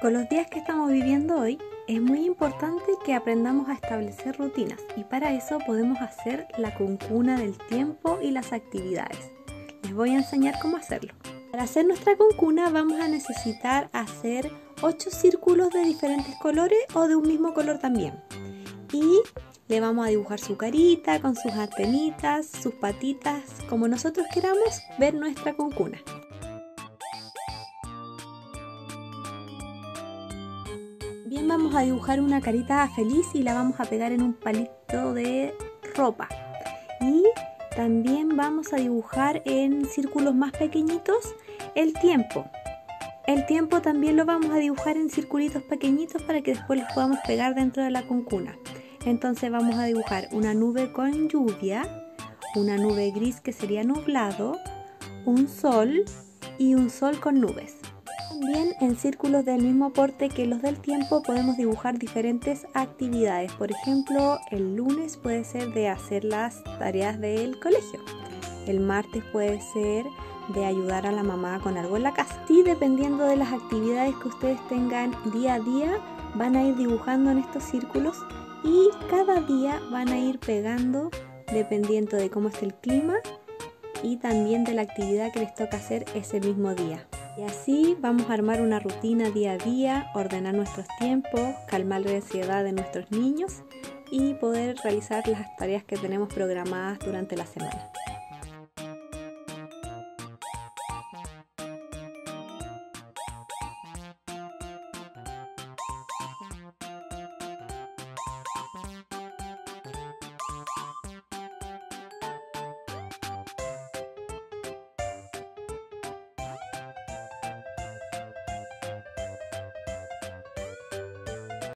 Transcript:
Con los días que estamos viviendo hoy, es muy importante que aprendamos a establecer rutinas y para eso podemos hacer la concuna del tiempo y las actividades. Les voy a enseñar cómo hacerlo. Para hacer nuestra concuna vamos a necesitar hacer 8 círculos de diferentes colores o de un mismo color también. Y le vamos a dibujar su carita con sus antenitas, sus patitas, como nosotros queramos ver nuestra concuna. Bien, vamos a dibujar una carita feliz y la vamos a pegar en un palito de ropa. Y también vamos a dibujar en círculos más pequeñitos el tiempo. El tiempo también lo vamos a dibujar en circulitos pequeñitos para que después los podamos pegar dentro de la concuna. Entonces vamos a dibujar una nube con lluvia, una nube gris que sería nublado, un sol y un sol con nubes. También en círculos del mismo porte que los del tiempo podemos dibujar diferentes actividades. Por ejemplo, el lunes puede ser de hacer las tareas del colegio. El martes puede ser de ayudar a la mamá con algo en la casa. Y dependiendo de las actividades que ustedes tengan día a día, van a ir dibujando en estos círculos y cada día van a ir pegando dependiendo de cómo es el clima y también de la actividad que les toca hacer ese mismo día. Y así vamos a armar una rutina día a día, ordenar nuestros tiempos, calmar la ansiedad de nuestros niños y poder realizar las tareas que tenemos programadas durante la semana.